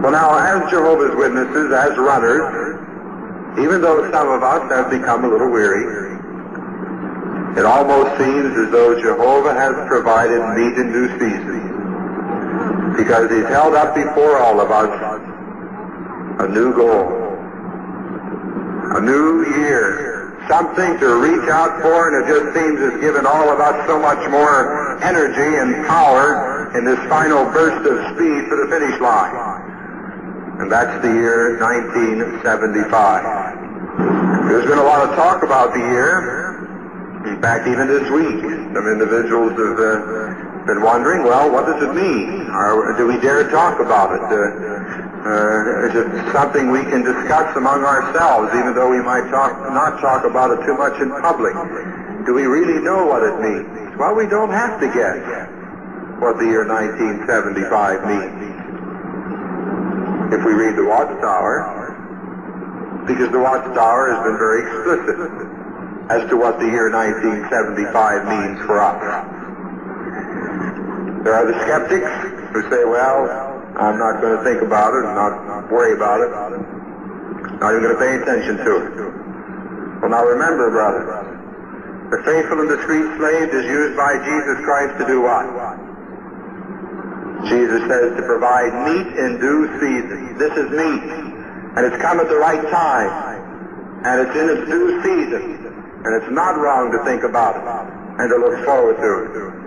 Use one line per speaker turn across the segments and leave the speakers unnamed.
Well, now, as Jehovah's Witnesses, as runners, even though some of us have become a little weary, it almost seems as though Jehovah has provided meat in due season because he's held up before all of us a new goal, a new year, something to reach out for, and it just seems has given all of us so much more energy and power in this final burst of speed for the finish line. And that's the year 1975. There's been a lot of talk about the year. In fact, even this week, some individuals have uh, been wondering, well, what does it mean? Do we dare talk about it? Uh, uh, is it something we can discuss among ourselves, even though we might talk, not talk about it too much in public? Do we really know what it means? Well, we don't have to guess what the year 1975 means. If we read the Watchtower, because the Watchtower has been very explicit as to what the year 1975 means for us. There are the skeptics who say, well, I'm not going to think about it not worry about it. Not even going to pay attention to it. Well, now remember, brother, the faithful and discreet slave is used by Jesus Christ to do what? Jesus says to provide meat in due season. This is meat. And it's come at the right time. And it's in its due season. And it's not wrong to think about it and to look forward to it.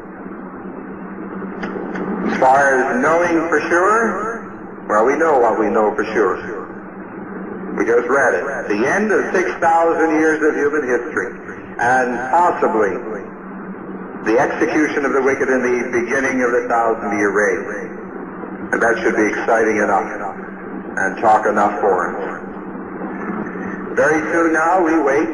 As far as knowing for sure, well, we know what we know for sure. We just read it. The end of 6,000 years of human history, and possibly the execution of the wicked in the beginning of the thousand-year reign. And that should be exciting enough and talk enough for us. Very soon now we wait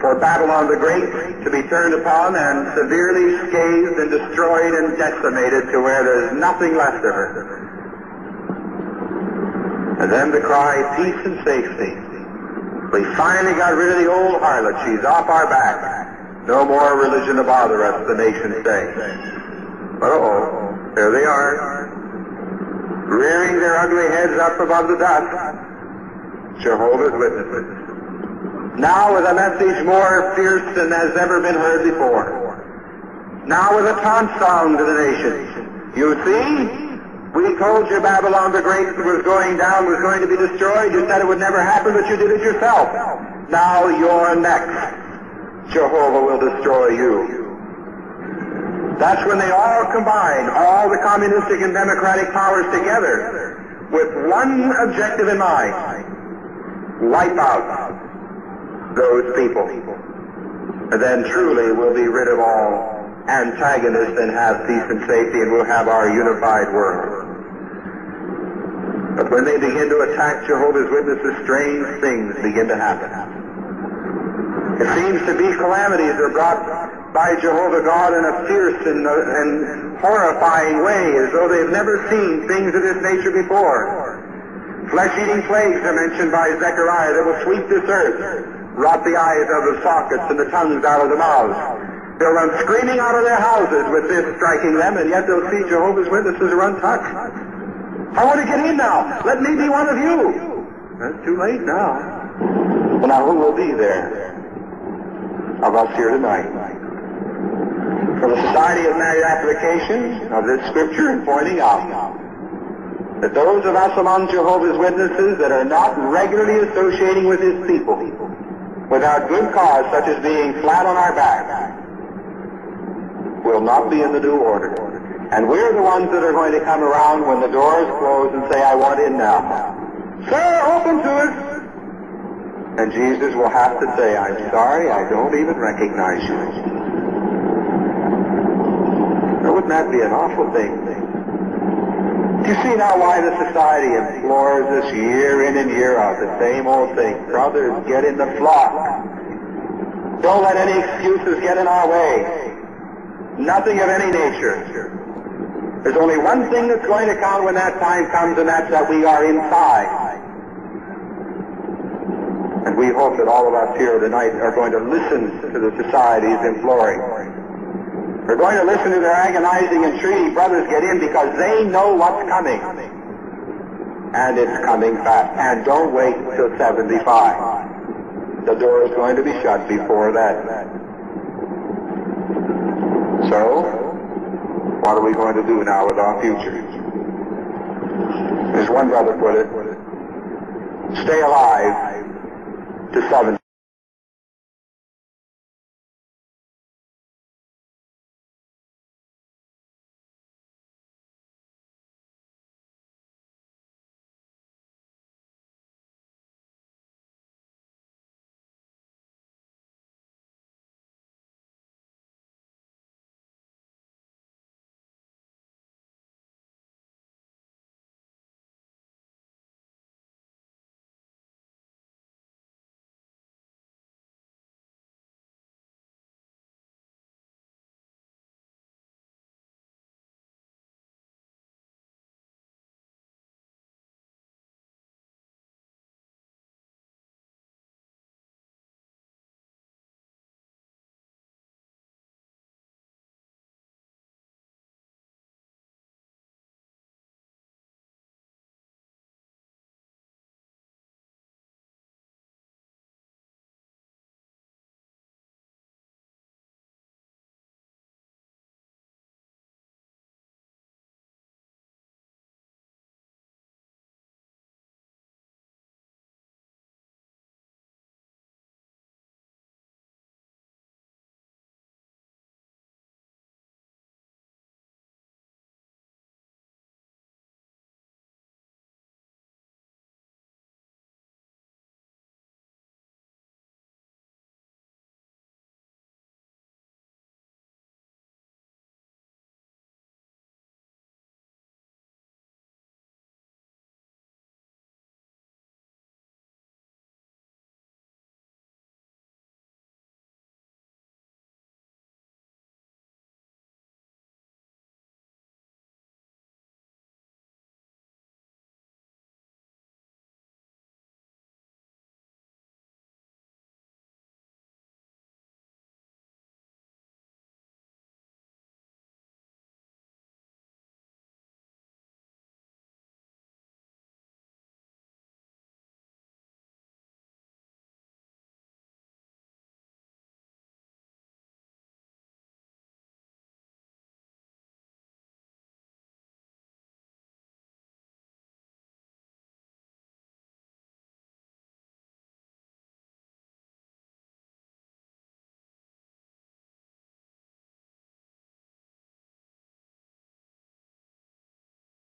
for Babylon the Great to be turned upon and severely scathed and destroyed and decimated to where there's nothing left of her. And then the cry, peace and safety. We finally got rid of the old harlot. She's off our back. No more religion to bother us, the nations say. But oh, there they are, rearing their ugly heads up above the dust. Jehovah's Witnesses now with a message more fierce than has ever been heard before. Now with a taunt song to the nations. You see, we told you Babylon the Great was going down, was going to be destroyed. You said it would never happen, but you did it yourself. Now you're next. Jehovah will destroy you. That's when they all combine, all the communistic and democratic powers together, with one objective in mind. Wipe out those people. And then truly we'll be rid of all antagonists and have peace and safety and we'll have our unified world. But when they begin to attack Jehovah's Witnesses, strange things begin to happen. It seems to be calamities are brought by Jehovah God in a fierce and, uh, and horrifying way, as though they've never seen things of this nature before. Flesh-eating plagues are mentioned by Zechariah that will sweep this earth rot the eyes out of the sockets and the tongues out of the mouths. They'll run screaming out of their houses with this striking them, and yet they'll see Jehovah's Witnesses are untouched. I want to get in now. Let me be one of you. That's too late now. Well, now who will be there of us here tonight? For the Society of Married Applications of this scripture and pointing out that those of us among Jehovah's Witnesses that are not regularly associating with his people without good cause, such as being flat on our back, will not be in the due order. And we're the ones that are going to come around when the doors close and say, I want in now. Sir, open to us. And Jesus will have to say, I'm sorry, I don't even recognize you. Now, wouldn't that be an awful thing? Do You see now why the society implores us year in and year out, the same old thing. Brothers, get in the flock. Don't let any excuses get in our way. Nothing of any nature. There's only one thing that's going to count when that time comes, and that's that we are inside. And we hope that all of us here tonight are going to listen to the society's imploring. We're going to listen to their agonizing entreaty, brothers get in, because they know what's coming. and it's coming fast. And don't wait till 75. The door is going to be shut before that. So, what are we going to do now with our future? As one brother put it, stay alive to 70.